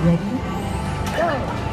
Ready? Go!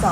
そ！